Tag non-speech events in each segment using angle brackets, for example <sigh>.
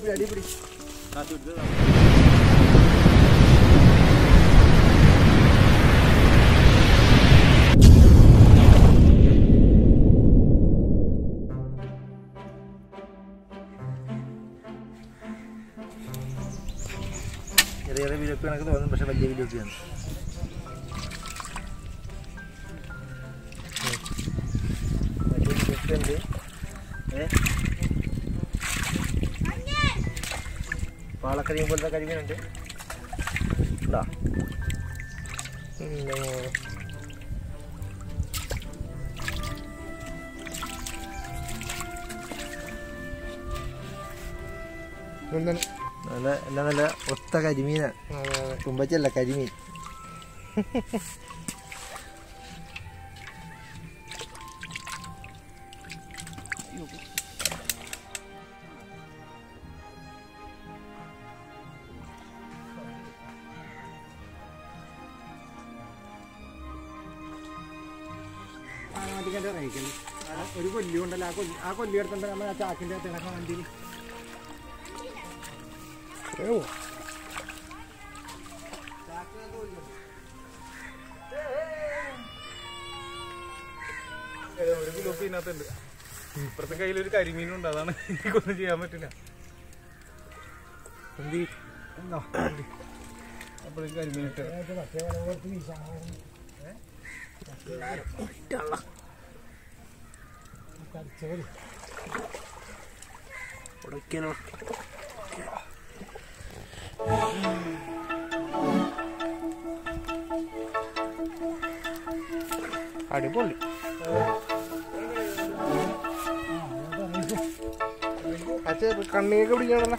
പിടി അടിപിടി ചെറിയ ചെറിയ വിലക്ക് കണക്ക് തോന്നും പക്ഷെ വലിയ വിലൊക്കെയാണ് പാളക്കരിയും പോലത്തെ കരിമീനുണ്ട്. ഉണ്ടോ നല്ല എല്ലാം നല്ല ഒത്ത കരിമീനാണ് തുമ്പച്ചല്ല കരിമീൻ. വണ്ടിക്കാന്റെ ഇറങ്ങിക്കുന്നു ഒരു കൊല്ലി ഉണ്ടല്ലോ. ആ കൊല്ലി ആ കൊല്ലി എടുത്തുണ്ട് നമ്മൾ ആ ചാക്കിന്റെ തിളക്കം വണ്ടിയിൽ ഓ ഒരു കിലോ ഇതിനകത്തുണ്ട്. ഇപ്പുറത്തെ കയ്യിൽ ഒരു കരിമീനുണ്ട് അതാണ് എനിക്കൊന്നും ചെയ്യാൻ പറ്റില്ല. എന്തി അപ്പോഴേക്കും കരിമീൻ ഇട്ട്. ഉടയ്ക്കലോ അടിപൊളി. അച്ഛ കണ്ണിയൊക്കെ പിടിക്കണല്ലോ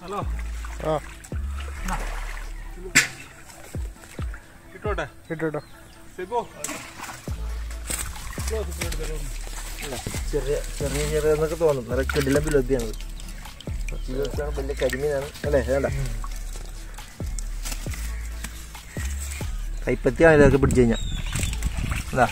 ഹലോ ആ ഇട്ടോട്ടെ ഇട്ടോട്ടോ സിബോ ചെറിയ ചെറിയ ചെറിയ എന്നൊക്കെ തോന്നും നിറയെ കിടിലം പിലോപ്പിയാണ് വലിയ കരിമീനാണ് അല്ലേ വേണ്ട കൈപ്പത്തിയാണ് ഇതൊക്കെ പിടിച്ചു കഴിഞ്ഞാൽ എന്താ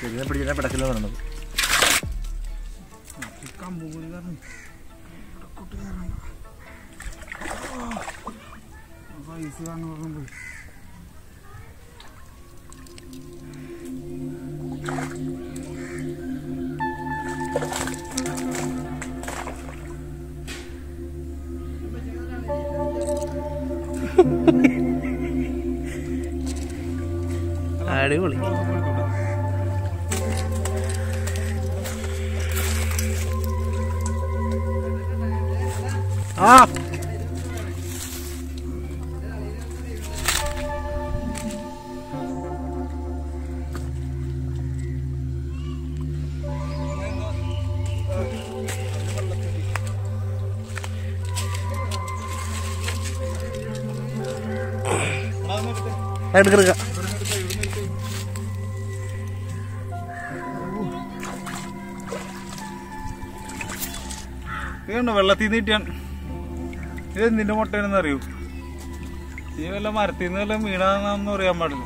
ചെറിയ പിടിച്ചാൽ പിടക്കില്ലെന്ന് പറയണത് അടിപൊളി. ആ. എടുക്ക ഇതുണ്ട് വെള്ളത്തിൽ നീട്ടിയാണ് ഇത് എന്തിന്റെ മുട്ടയാണെന്ന് അറിയൂ? ഈ വല്ല മരത്തിൽ നിന്ന് വല്ല വീണാന്നൊന്നും അറിയാൻ പാടില്ല.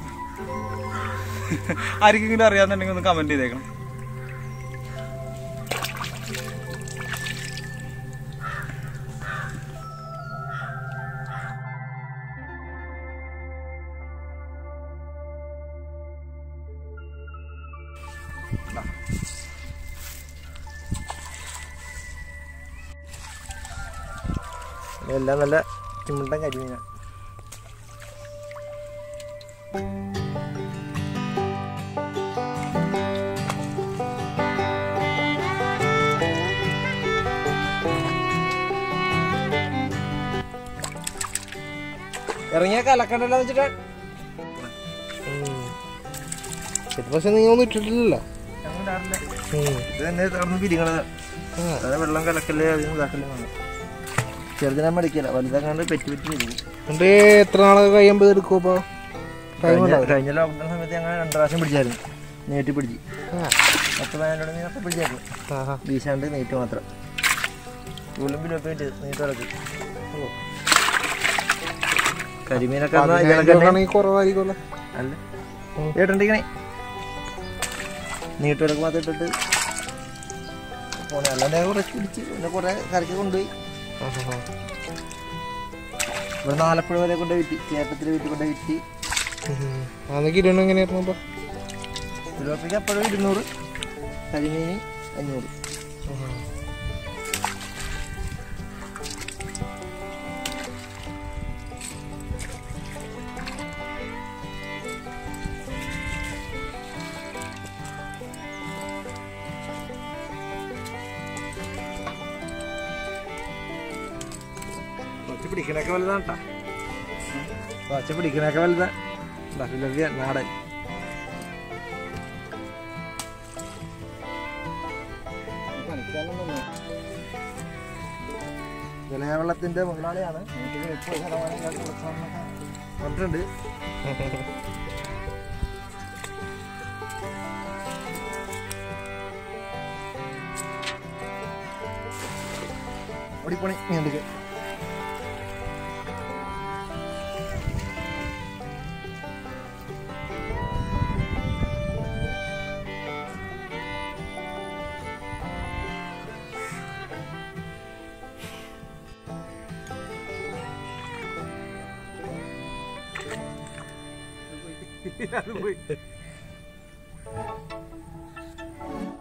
ആർക്കെങ്കിലും അറിയാന്നുണ്ടെങ്കിൽ ഒന്ന് കമന്റ് ചെയ്തേക്കണം. എല്ലാം നല്ല ചിമ്മണ്ടൻ കരിമീനാണ് ഇറങ്ങിയ കലക്കണ്ടല്ലോ വെച്ചിട്ട്. പക്ഷെ നിങ്ങളൊന്നും ഇട്ടിട്ടില്ലല്ലോ. ഇത് തന്നെ വെള്ളം കലക്കല്ലേ അധികം ഇതാക്കല്ലേ വേണം ചെറുതിനെ മടിക്കില്ല വലുതങ്ങാണ്ട് പെറ്റി പെറ്റി പിരിക്കും എന്നിട്ട് എത്ര നാളെ കഴിയുമ്പോൾ എടുക്കും അപ്പോൾ ടൈം കഴിഞ്ഞ ഉണ്ടാവും കഴിഞ്ഞ ലോക്ക്ഡൗൺ സമയത്ത് ഞങ്ങൾ രണ്ട് പ്രാവശ്യം പിടിച്ചായിരുന്നു. നീട്ടി പിടിച്ച്. പത്ത് പതിനാലോട് നീട്ടം പിടിച്ചേക്കും ആഹാ. വീശാണ്ട് നീറ്റ് മാത്രം. ഉള്ളും പിലൊക്കെ ഇട്ട് നീട്ട് കിടക്കും കരിമീനൊക്കെ അല്ല. നീട്ട് കിടക്ക് മാത്രം ഇട്ടിട്ട് പോണേ അല്ലാണ്ട് കുറച്ച് പിടിച്ച് പിന്നെ കുറെ കരക്ക് കൊണ്ടുപോയി ഇവിടെ ആലപ്പുഴ വരെ കൊണ്ട് വിറ്റി ചേട്ടത്തിൽ വീട്ടിൽ കൊണ്ട് വിറ്റി. ഇരുന്ന് എങ്ങനെയായിരുന്നു അപ്പോൾ തിരുവപ്പയ്ക്ക് അപ്പോഴും ഇരുന്നൂറ് കരിമീന് അഞ്ഞൂറ്. പിടിക്കണൊക്കെ വലുതാട്ടാ. കുറച്ച് പിടിക്കണൊക്കെ വലുതാ. ഫിലോപ്പിയ നാടൻ ജലവെള്ളത്തിന്റെ മുതലാളിയാണ്. പറഞ്ഞിട്ടുണ്ട്. ഓടിപ്പോണി നീണ്ടക്ക്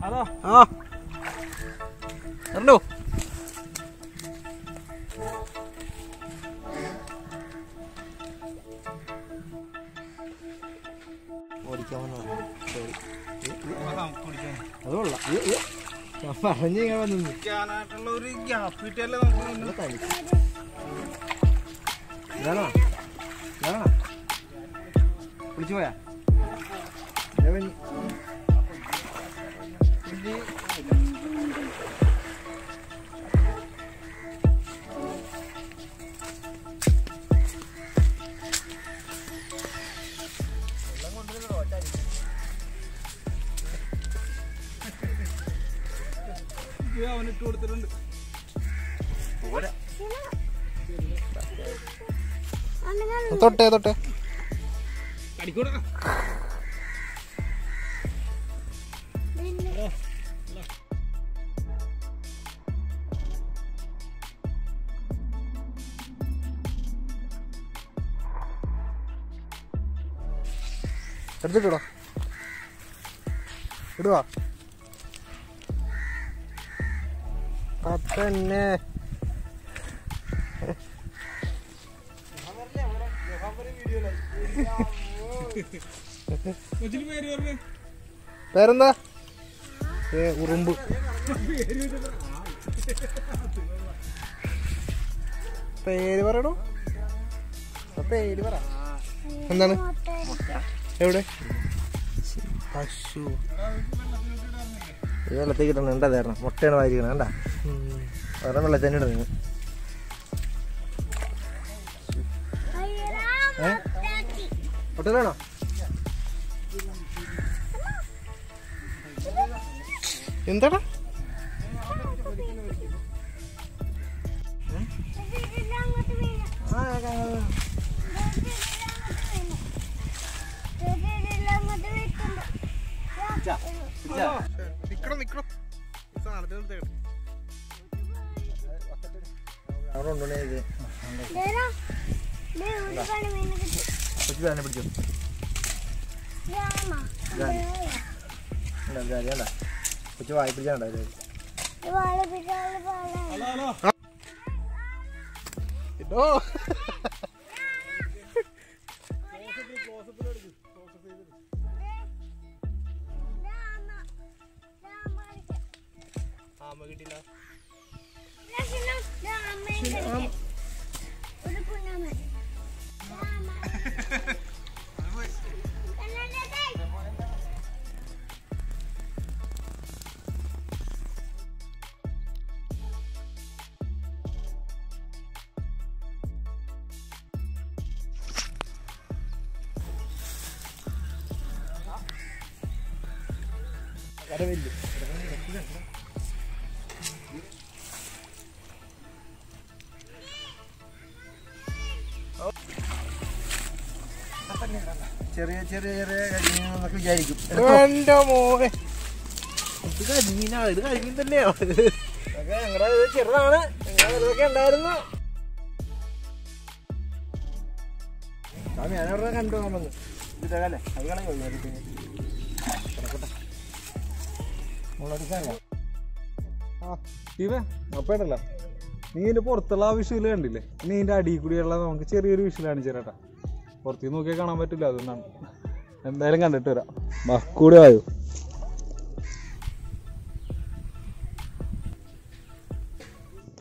അതോ ആ കണ്ടോ ഓടിക്കാൻ വന്നതാണ് സോറി കുടിക്കാൻ അത് കൊള്ളാം അയ്യോ, അയ്യോ. ഞാൻ പറഞ്ഞു ഇങ്ങനെ വന്നു. കുടിക്കാനായിട്ടുള്ള ഒരു ഗ്യാപ്പ് കിട്ടിയല്ലേ നമുക്ക് മുന്നിൽ. നല്ല ഇതാണോ? ഇതാണോ? വിളിച്ചു പോയാ. തൊട്ടേ തൊട്ടേ. അടിക്കൂടാ. എടുത്തിട്ടോ ഇടുവാ. അതന്നെ വീഡിയോ <laughs> പേരെന്താ? ഏ ഉറുമ്പ്. പേര് പറയണോ. പേര് പറ. എന്താണ്? എവിടെ? പശു. ഈ വെള്ളത്തേക്ക് ഇടണം എന്താ തരണം? മുട്ടയാണ് വായിരിക്കണം കണ്ട. വേറെ വെള്ളത്തിൽ തന്നെ ഇടുന്നു വേണോ? എന്താടാ? നിക്കണം നിക്കണം? അവിടെ കൊണ്ടുപോണേ ഇത്? കൊച്ചു തന്നെ പിടിക്കും കൊച്ചു വായ്പിടിച്ചാണ്ട ഇതോ? ആമ കിട്ടില്ല ചെറിയ ചെറിയ ചെറിയ കരിമീനൊക്കെ വിചാരിക്കും. എന്റെ മോനെ. ഇത് കരിമീനാണ് ഇത് കരിമീൻ തന്നെയോ ഇതൊക്കെ ഞങ്ങളുടെ ചെറുതാണ്. ഞങ്ങളുടെ ഇതൊക്കെ ഉണ്ടായിരുന്നു. സ്വാമി ഞാനവിടെ കണ്ടു നമ്മൾ ഇതല്ലേ അത് കളയോ ആ ഇവ അപ്പേടല്ല? നീ എന്റെ പുറത്തുള്ള ആ വിഷുവിൽ കണ്ടില്ലേ? നീ ഇതിന്റെ അടിയിൽ കൂടിയുള്ള നമുക്ക് ചെറിയൊരു വിഷുലാണ് ചേട്ടാ. പുറത്തു നോക്കിയാൽ കാണാൻ പറ്റില്ല അതുകൊണ്ടാണ് എന്തായാലും കണ്ടിട്ട് വരാം. മക്കൂടെ ആയോ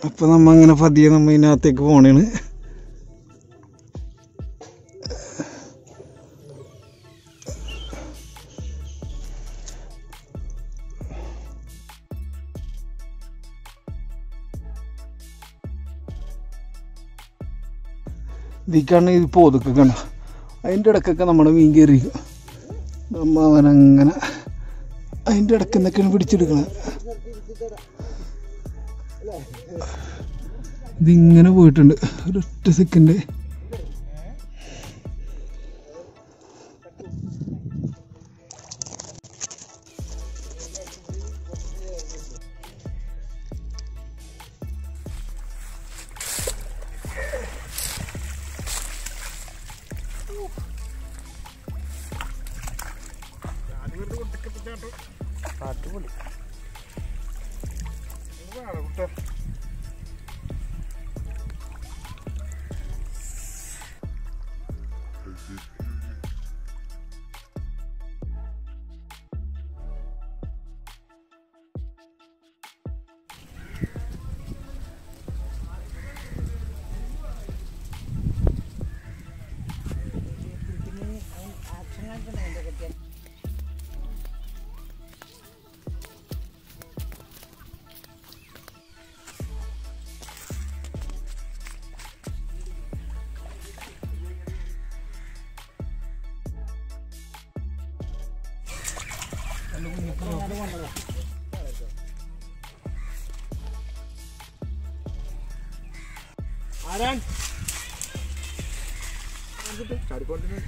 അപ്പൊ നമ്മ അങ്ങനെ പതിയെ നമ്മ ഇതിനകത്തേക്ക് പോണേണ്. ഇതിക്കാണ് ഇത് പോതൊക്കെ കണ്ട? അതിന്റെ ഇടക്കൊക്കെ നമ്മൾ മീൻ കയറിയിരിക്കും നമ്മൾ അവനങ്ങനെ അതിന്റെ ഇടയ്ക്ക് നിന്നൊക്കെയാണ് പിടിച്ചെടുക്കണത്. ഇതിങ്ങനെ പോയിട്ടുണ്ട്. ഒരൊറ്റ സെക്കൻഡ് അടിപൊളി. ആരാൻ ചാടിക്കൊണ്ടിരുന്നു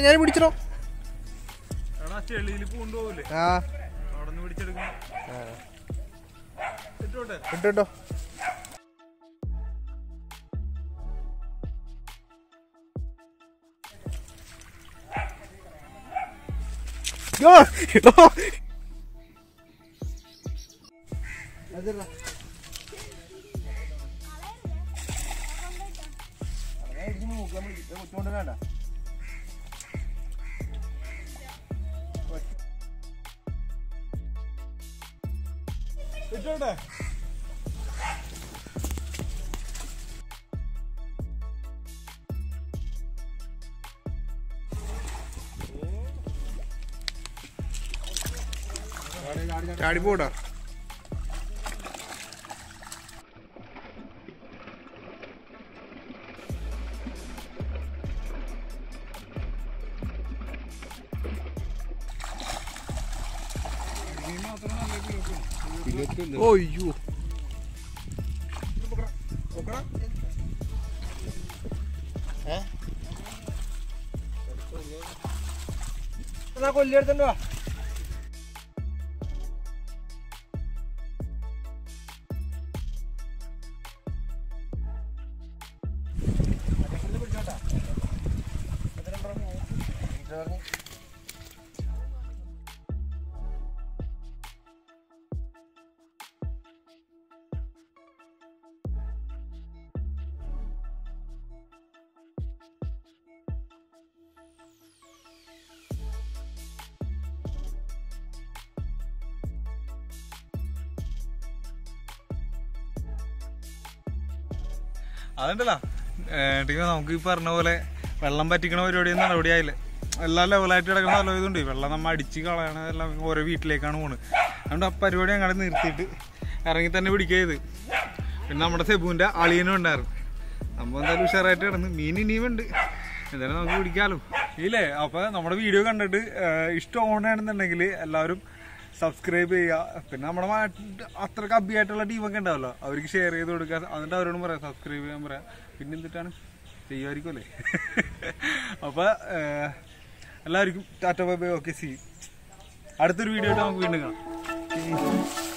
ഞാൻ പിടിച്ചോ. ആ. ഇട്ടോ ഇടോ അതെടാ. അങ്ങനെ ഇടിച്ച് നോക്കാൻ വേണ്ടി ഇത് കൊച്ചുകൊണ്ട് വേണ്ട ഇട്ടോട്ടെ ചാടി അതുണ്ടല്ലോ ടീമ നമുക്ക് ഈ പറഞ്ഞ പോലെ വെള്ളം പറ്റിക്കണ പരിപാടിയൊന്നും നടപടിയായില്ല എല്ലാ ലെവലായിട്ട് കിടക്കുന്ന ഇതുണ്ട്. വെള്ളം നമ്മൾ അടിച്ച് കളയണതെല്ലാം ഓരോ വീട്ടിലേക്കാണ് പോണത്. അതുകൊണ്ട് ആ പരിപാടി അങ്ങോട്ട് നിർത്തിയിട്ട് ഇറങ്ങി തന്നെ പിടിക്കുക പിന്നെ നമ്മുടെ സെബുവിന്റെ അളിയനും ഉണ്ടായിരുന്നു. നമ്മൾ എന്തായാലും ഉഷാറായിട്ട് കിടന്ന് മീൻ ഇനിയും ഉണ്ട്. എന്തായാലും നമുക്ക് പിടിക്കാമല്ലോ ഇല്ലേ? അപ്പോൾ നമ്മുടെ വീഡിയോ കണ്ടിട്ട് ഇഷ്ടം ഓണാണെന്നുണ്ടെങ്കിൽ എല്ലാവരും സബ്സ്ക്രൈബ് ചെയ്യുക. പിന്നെ നമ്മുടെ നാട്ടിൽ അത്രയ്ക്ക് അഭിയായിട്ടുള്ള ടീമൊക്കെ ഉണ്ടാവല്ലോ. അവർക്ക് ഷെയർ ചെയ്ത് കൊടുക്കുക. എന്നിട്ട് അവരോടും പറയാം സബ്സ്ക്രൈബ് ചെയ്യാൻ പറയാം. പിന്നെ എന്തിട്ടാണ്? ചെയ്യുമായിരിക്കും അല്ലേ? <laughs> അപ്പോൾ എല്ലാവർക്കും tata bye bye okay see അടുത്തൊരു വീഡിയോ ആയിട്ട് നമുക്ക് വീണ്ടും കാണാം.